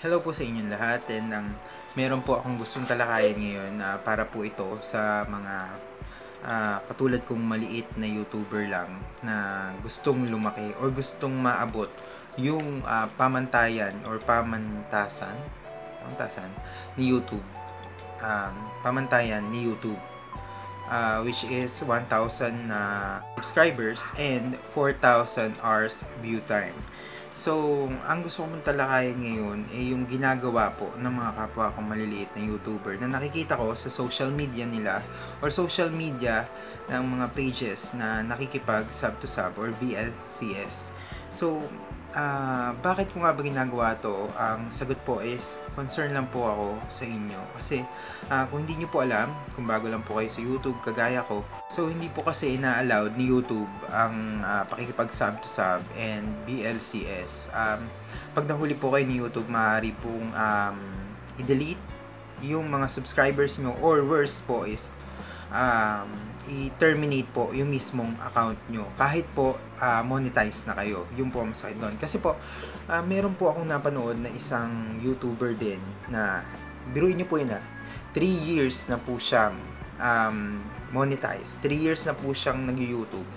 Hello po sa inyong lahat and um, meron po akong gustong talakayan ngayon na para po ito sa mga ah, katulad kong maliit na YouTuber lang na gustong lumaki or gustong maabot yung ah, pamantayan or pamantasan pamantasan ni YouTube. Um, pamantayan ni YouTube ah, which is 1,000 na subscribers and 4,000 hours view time. So, ang gusto ko mong talakayan ngayon ay yung ginagawa po ng mga kapwa kong maliliit na YouTuber na nakikita ko sa social media nila or social media ng mga pages na nakikipag sub to sub or BLCS. So, ah bakit ko nga ba ginagawa to? Ang sagot po is concern lang po ako sa inyo. Kasi ah, kung hindi nyo po alam, kung bago lang po kayo sa YouTube, kagaya ko, so hindi po kasi ina-allowed ni YouTube ang ah, pakikipag-sub to sub and BLCS. Um, pag nahuli po kayo ni YouTube, maaari pong um, i-delete yung mga subscribers nyo or worse po is um, i-terminate po yung mismong account nyo. Kahit po ah, monetize na kayo. Yun po ang masakit doon kasi po ah, meron po akong napanood na isang YouTuber din na biruin nyo po yun ah. 3 years na po siyang um, monetize. 3 years na po siyang nag-YouTube.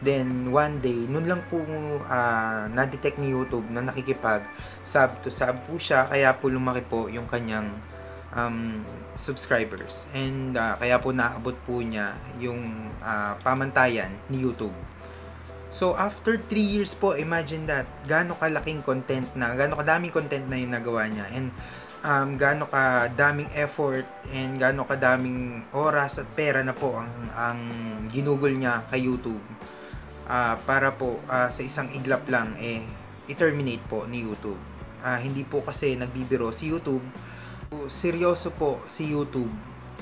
Then one day nun lang po ah, na-detect ni YouTube na nakikipag sub to sub po siya. Kaya po lumaki po yung kanyang um, subscribers. And ah, kaya po naabot po niya yung ah, pamantayan ni YouTube. So after 3 years po, imagine that, gaano kalaking content na, gaano kadaming content na yung nagawa niya. And um, gaano kadaming effort and gaano kadaming oras at pera na po ang, ang ginugol niya kay YouTube. Ah, para po ah, sa isang iglap lang, eh, i-terminate po ni YouTube. Ah, hindi po kasi nagbibiro si YouTube seryoso po si YouTube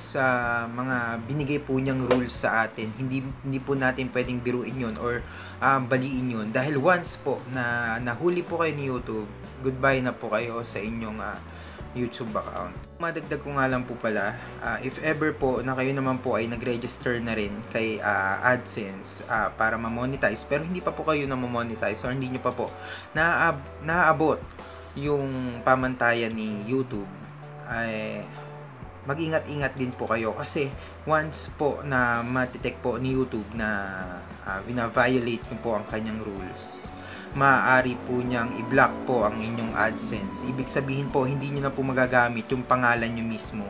sa mga binigay po niyang rules sa atin. Hindi hindi po natin pwedeng biruin 'yon or um, baliin 'yon dahil once po na nahuli po kayo ni YouTube, goodbye na po kayo sa inyong ah, YouTube account. Madagdag ko nga lang po pala, ah, if ever po na kayo naman po ay nag-register na rin kay ah, AdSense ah, para ma-monetize pero hindi pa po kayo na ma-monetize or hindi nyo pa po naaab- naaabot yung pamantayan ni YouTube ay mag-ingat-ingat din po kayo kasi once po na matitect po ni YouTube na uh, vina-violate po ang kanyang rules maaari po niyang i-block po ang inyong AdSense. Ibig sabihin po, hindi niyo na po magagamit yung pangalan niyo mismo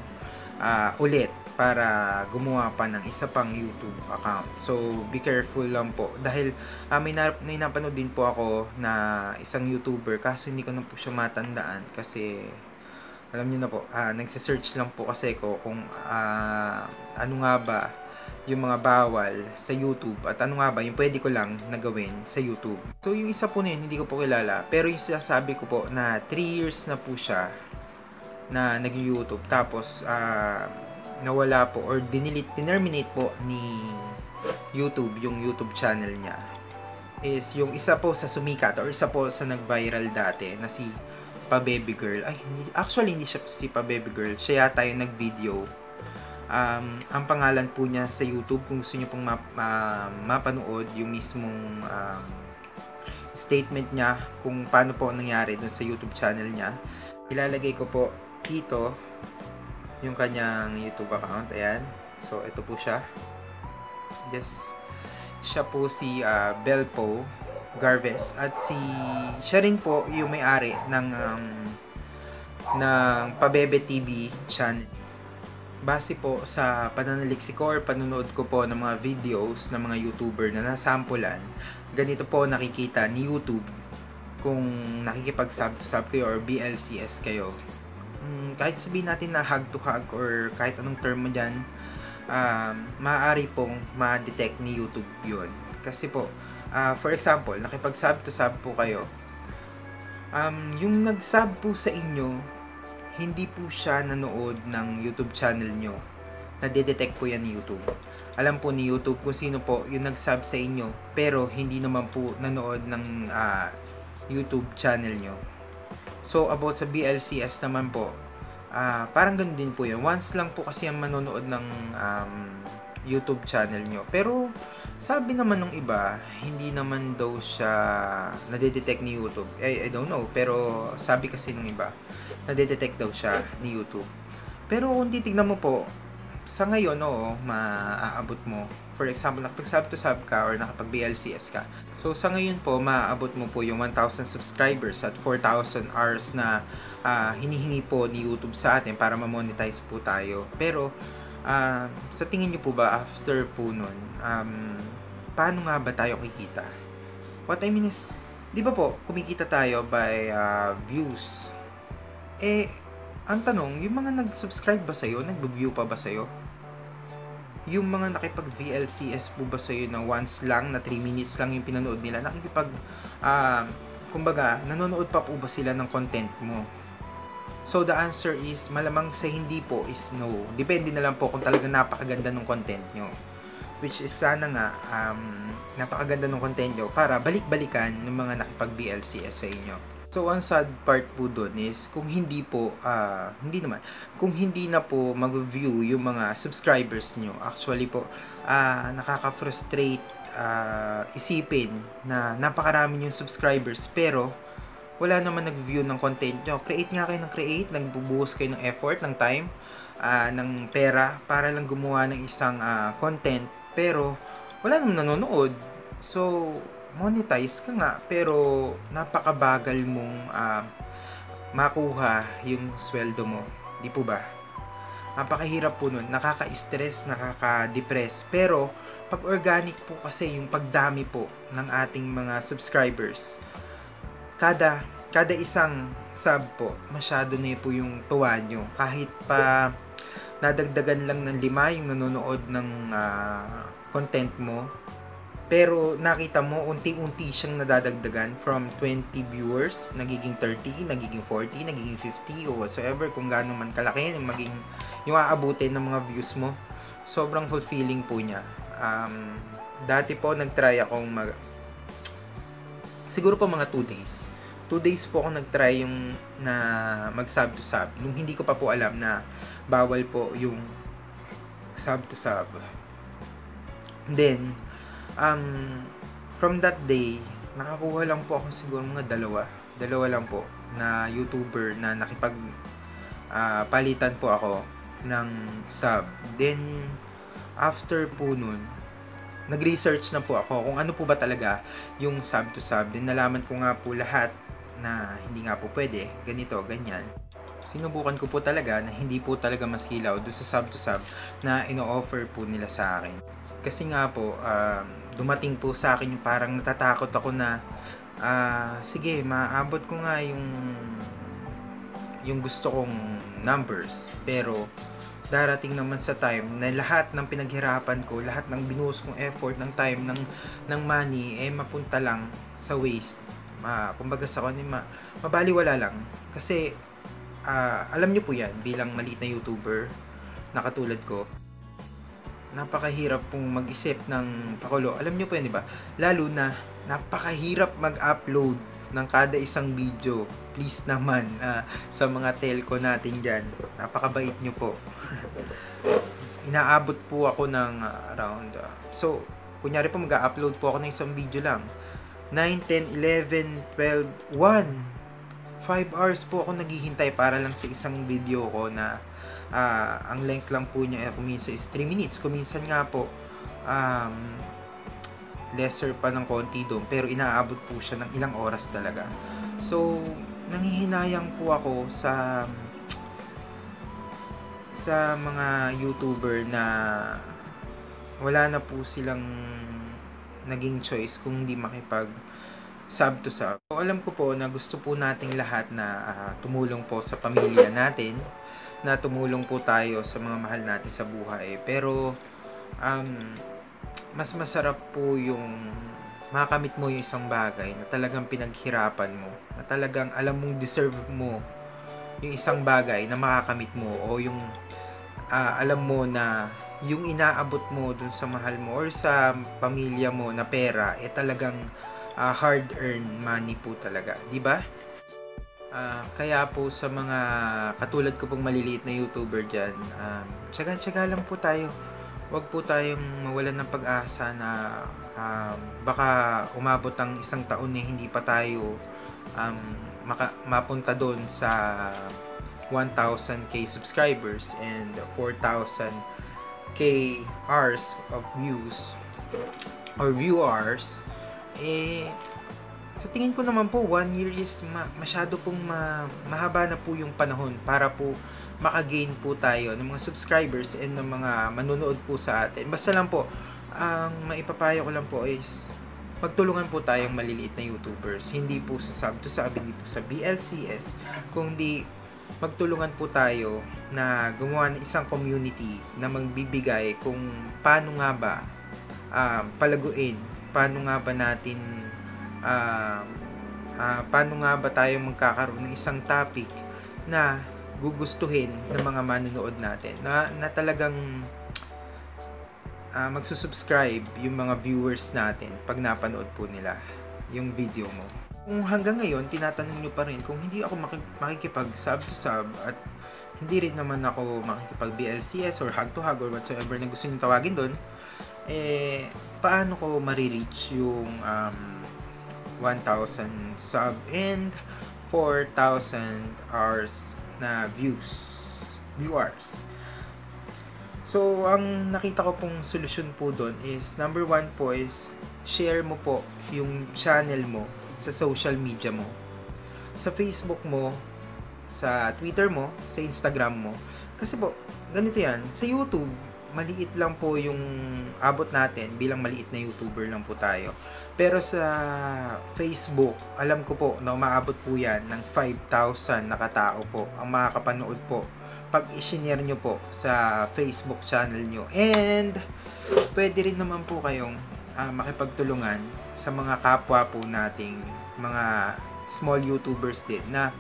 ah, ulit para gumawa pa ng isa pang YouTube account. So, be careful lang po. Dahil ah, may, na, may napanood din po ako na isang YouTuber kasi hindi ko na po siya matandaan kasi alam niyo na po, ah, nagse-search lang po kasi ko kung ah, ano nga ba yung mga bawal sa YouTube at ano nga ba yung pwede ko lang na gawin sa YouTube. So yung isa po na yun, hindi ko po kilala. Pero yung sinasabi ko po na 3 years na po siya na nag-YouTube. Tapos ah, nawala po or dinilit, terminate po ni YouTube yung YouTube channel niya is yung isa po sa sumikat or isa po sa nag-viral dati na si Pa Baby Girl. Ay, actually hindi siya si Pa Baby Girl. Siya yata yung nag-video. Um, ang pangalan po niya sa YouTube kung gusto niyo pong ma- ma- mapanood yung mismong um, statement niya kung paano po nangyari dun sa YouTube channel niya. Ilalagay ko po dito yung kanyang YouTube account. Ayan. So, ito po siya. Yes. Siya po si uh, Belpo Garvez at si siya rin po yung may-ari ng um, ng Pabebe TV channel. Base po sa pananaliksik ko or panonood ko po ng mga videos ng mga YouTuber na nasampulan, ganito po nakikita ni YouTube kung nakikipag-sub to sub kayo or BLCS kayo. Hmm, kahit sabihin natin na hug to hug or kahit anong term mo dyan, um, maaari pong ma-detect ni YouTube yun. Kasi po, uh, for example, nakipag-sub to sub po kayo, um, yung nag-sub po sa inyo, hindi po siya nanood ng YouTube channel nyo. Nade-detect po yan ni YouTube. Alam po ni YouTube kung sino po yung nag-sub sa inyo, pero hindi naman po nanood ng ah, YouTube channel nyo. So, about sa BLCS naman po, ah, parang ganun din po yun. Once lang po kasi ang manonood ng um, YouTube channel nyo. Pero, sabi naman ng iba, hindi naman daw siya nadedetect ni YouTube. I, I don't know, pero sabi kasi ng iba, nadedetect daw siya ni YouTube. Pero kung titignan mo po, sa ngayon, oo, maaabot mo. For example, nakapag-sub to sub ka or nakapag-BLCS ka. So, sa ngayon po, maaabot mo po yung 1,000 subscribers at 4,000 hours na uh, hinihingi po ni YouTube sa atin para ma-monetize po tayo. Pero, uh, sa tingin niyo po ba, after po nun, um, paano nga ba tayo kikita? What I mean is, di ba po, kumikita tayo by uh, views. Eh, ang tanong, yung mga nag-subscribe ba sa'yo, nag-view pa ba sa'yo? Yung mga nakipag-VLCS po ba sa'yo na once lang, na 3 minutes lang yung pinanood nila, nakikipag, uh, kumbaga, nanonood pa po ba sila ng content mo? So the answer is malamang sa hindi po is no. Depende na lang po kung talagang napakaganda ng content nyo. Which is sana nga um, napakaganda ng content nyo para balik-balikan ng mga nakipag-BLCS sa inyo. So, ang sad part po doon is kung hindi po, uh, hindi naman, kung hindi na po mag-view yung mga subscribers nyo, actually po, uh, nakaka-frustrate uh, isipin na napakarami yung subscribers pero wala naman nag-view ng content nyo. Create nga kayo ng create, nagbubuhos kayo ng effort, ng time, uh, ng pera para lang gumawa ng isang uh, content pero wala naman nanonood. So, monetize ka nga pero napakabagal mong uh, makuha yung sweldo mo. Di po ba? Napakahirap po nun. Nakaka-stress, nakaka-depress. Pero, pag organic po kasi yung pagdami po ng ating mga subscribers, kada kada isang sub po, masyado na po yung tuwa nyo. Kahit pa nadagdagan lang ng lima yung nanonood ng uh, content mo, pero nakita mo, unti-unti siyang nadadagdagan from 20 viewers, nagiging 30, nagiging 40, nagiging 50, o whatsoever, kung gaano man kalaki maging, yung aabutin ng mga views mo. Sobrang fulfilling po niya. Um, dati po, nagtry akong mag, siguro po mga 2 days. 2 days po ako nagtry yung na mag sub to sub. Nung hindi ko pa po alam na bawal po yung sub to sub. Then, um, from that day, nakakuha lang po ako siguro mga dalawa. Dalawa lang po na YouTuber na nakipag uh, palitan po ako ng sub. Then, after po nun, nag-research na po ako kung ano po ba talaga yung sub to sub. Then nalaman ko nga po lahat na hindi nga po pwede, ganito, ganyan. Sinubukan ko po talaga na hindi po talaga masilaw do sa sub to sub na ino-offer po nila sa akin. Kasi nga po, um, dumating po sa akin yung parang natatakot ako na uh, sige, maabot ko nga yung yung gusto kong numbers. Pero darating naman sa time na lahat ng pinaghirapan ko, lahat ng binuhos kong effort, ng time, ng, ng money, eh mapunta lang sa waste. Ma, kumbaga sa kanya, ma, mabaliwala lang. Kasi, uh, alam nyo po yan, bilang maliit na YouTuber, na katulad ko, napakahirap pong mag-isip ng pakulo. Alam nyo po yan, di ba? Lalo na, napakahirap mag-upload ng kada isang video. Please naman, uh, sa mga telco natin dyan. Napakabait nyo po. Inaabot po ako ng around, uh, so, kunyari po mag-upload po ako ng isang video lang. 9, 10, 11, 12, 1. 5 hours po ako naghihintay para lang sa isang video ko na uh, ang length lang po niya kuminsan is 3 minutes. Kuminsan nga po um, lesser pa ng konti doon pero inaabot po siya ng ilang oras talaga. So, nanghihinayang po ako sa sa mga YouTuber na wala na po silang naging choice kung hindi makipag sub to sub. So, alam ko po na gusto po nating lahat na uh, tumulong po sa pamilya natin, na tumulong po tayo sa mga mahal natin sa buhay. Pero um, mas masarap po yung makamit mo yung isang bagay na talagang pinaghirapan mo, na talagang alam mong deserve mo yung isang bagay na makakamit mo o yung uh, alam mo na yung inaabot mo dun sa mahal mo or sa pamilya mo na pera eh talagang uh, hard earned money po talaga, di ba? Uh, kaya po sa mga katulad ko pong maliliit na YouTuber diyan, um, tsaga-tsaga lang po tayo. Wag po tayong mawalan ng pag-asa na um, baka umabot ang isang taon na hindi pa tayo um, maka, mapunta doon sa 1,000k subscribers and 4,000k hours of views or viewers eh sa tingin ko naman po one year is ma- masyado pong ma- mahaba na po yung panahon para po makagain po tayo ng mga subscribers and ng mga manonood po sa atin. Basta lang po, ang maipapayo ko lang po is magtulungan po tayong maliliit na YouTubers. Hindi po sa sub to sub, hindi po sa BLCS, kundi magtulungan po tayo na gumawa ng isang community na magbibigay kung paano nga ba uh, palaguin, paano nga ba natin uh, uh, paano nga ba tayo magkakaroon ng isang topic na gugustuhin ng mga manonood natin na, na talagang uh, magsusubscribe yung mga viewers natin pag napanood po nila yung video mo. Kung hanggang ngayon, tinatanong nyo pa rin kung hindi ako makikipag sub to sub at hindi rin naman ako makikipag BLCS or hug to hug or whatsoever na gusto nyo tawagin doon, eh, paano ko marireach yung um, 1,000 sub and 4,000 hours na views, viewers. So, ang nakita ko pong solusyon po doon is, number one po is, share mo po yung channel mo sa social media mo. Sa Facebook mo, sa Twitter mo, sa Instagram mo. Kasi po, ganito yan, sa YouTube, maliit lang po yung abot natin bilang maliit na YouTuber lang po tayo. Pero sa Facebook, alam ko po na umaabot po yan ng 5,000 na katao po ang makakapanood po pag i-share nyo po sa Facebook channel nyo. And pwede rin naman po kayong uh, makipagtulungan sa mga kapwa po nating mga small YouTubers din na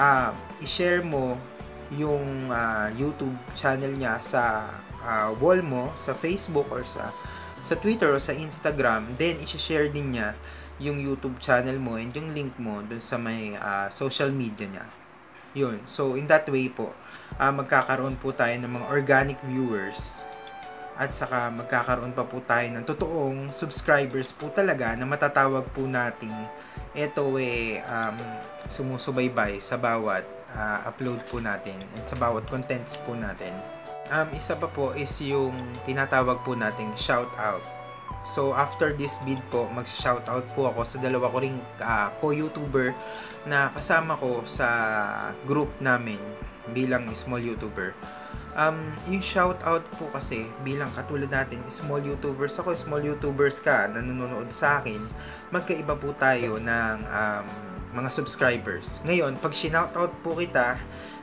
uh, i-share mo yung uh, YouTube channel niya sa uh, wall mo sa Facebook or sa sa Twitter o sa Instagram, then i-share din niya yung YouTube channel mo and yung link mo dun sa may uh, social media niya. Yun. So, in that way po, uh, magkakaroon po tayo ng mga organic viewers at saka magkakaroon pa po tayo ng totoong subscribers po talaga na matatawag po nating ito eh um, sumusubaybay sa bawat uh, upload po natin at sa bawat contents po natin. Um, isa pa po is yung tinatawag po nating shout out. So after this vid po, mag-shout out po ako sa dalawa ko ring uh, co-YouTuber na kasama ko sa group namin bilang small YouTuber. Um, yung shout out po kasi bilang katulad natin, small YouTubers ako, small YouTubers ka, nanonood sa akin, magkaiba po tayo ng um, mga subscribers. Ngayon, pag shoutout po kita,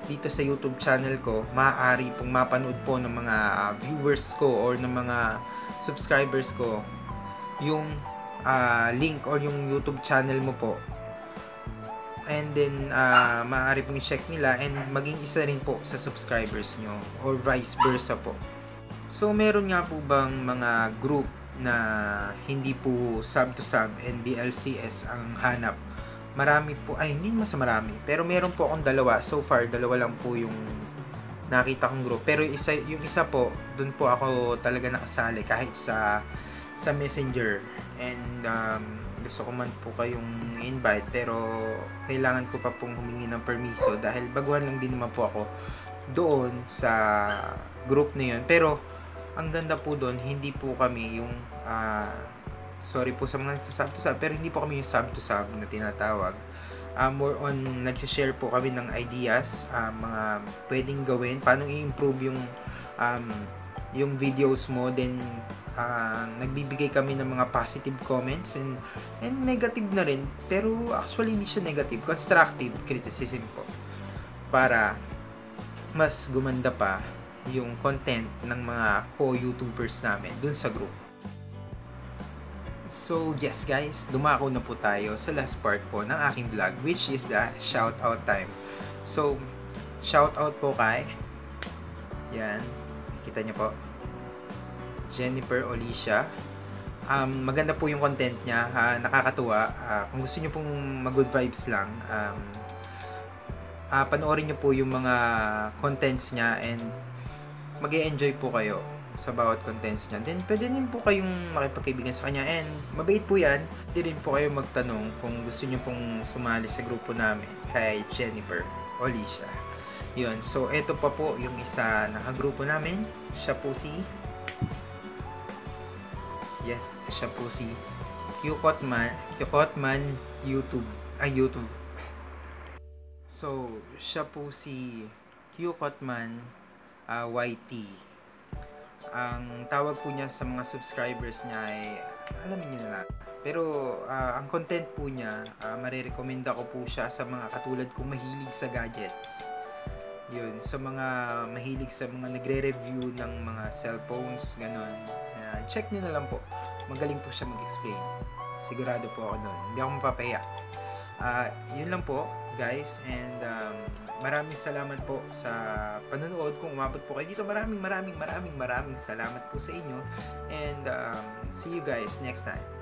dito sa YouTube channel ko, maaari pong mapanood po ng mga viewers ko or ng mga subscribers ko yung uh, link or yung YouTube channel mo po. And then, uh, maaari pong i-check nila and maging isa rin po sa subscribers nyo or vice versa po. So, meron nga po bang mga group na hindi po sub to sub and BLCS ang hanap marami po, ay hindi mas marami, pero meron po akong dalawa. So far, dalawa lang po yung nakita kong group. Pero isa, yung isa po, dun po ako talaga nakasali kahit sa sa messenger. And um, gusto ko man po kayong invite pero kailangan ko pa pong humingi ng permiso dahil baguhan lang din naman po ako doon sa group na yun. Pero ang ganda po doon, hindi po kami yung uh, Sorry po sa mga sa sub to sub, pero hindi po kami yung sub to sub na tinatawag. Uh, more on, nag-share po kami ng ideas, uh, mga pwedeng gawin, paano i-improve yung um, yung videos mo, then uh, nagbibigay kami ng mga positive comments and, and negative na rin, pero actually hindi siya negative, constructive criticism po. Para mas gumanda pa yung content ng mga co-YouTubers namin dun sa group. So, yes guys, dumako na po tayo sa last part po ng aking vlog which is the shout out time. So, shout out po kay yan, kita niyo po Jennifer Olicia. Um, maganda po yung content niya uh, nakakatuwa. Uh, kung gusto niyo pong mag good vibes lang um, uh, panoorin niyo po yung mga contents niya and mag enjoy po kayo sa bawat contents niya. Then, pwede din po kayong makipagkaibigan sa kanya. And, mabait po yan. Pwede rin po kayo magtanong kung gusto niyo pong sumali sa grupo namin kay Jennifer Olicia. Yun. So, ito pa po yung isa nakagrupo namin. Siya po si... Yes, siya po si Qcotman, Qcotman YouTube. Ay, YouTube. So, siya po si Qcotman uh, YT. Ang tawag po niya sa mga subscribers niya ay, alamin niyo na. Pero ah, ang content po niya, uh, marirekomenda ko po siya sa mga katulad kong mahilig sa gadgets. Yun, sa mga mahilig sa mga nagre-review ng mga cellphones, ganon. Ayan, check niyo na lang po. Magaling po siya mag-explain. Sigurado po ako doon. Hindi ako mapapahiya. Ah, yun lang po, guys. And um, maraming salamat po sa panonood. Kung umabot po kayo dito, maraming maraming maraming maraming salamat po sa inyo. And um, see you guys next time.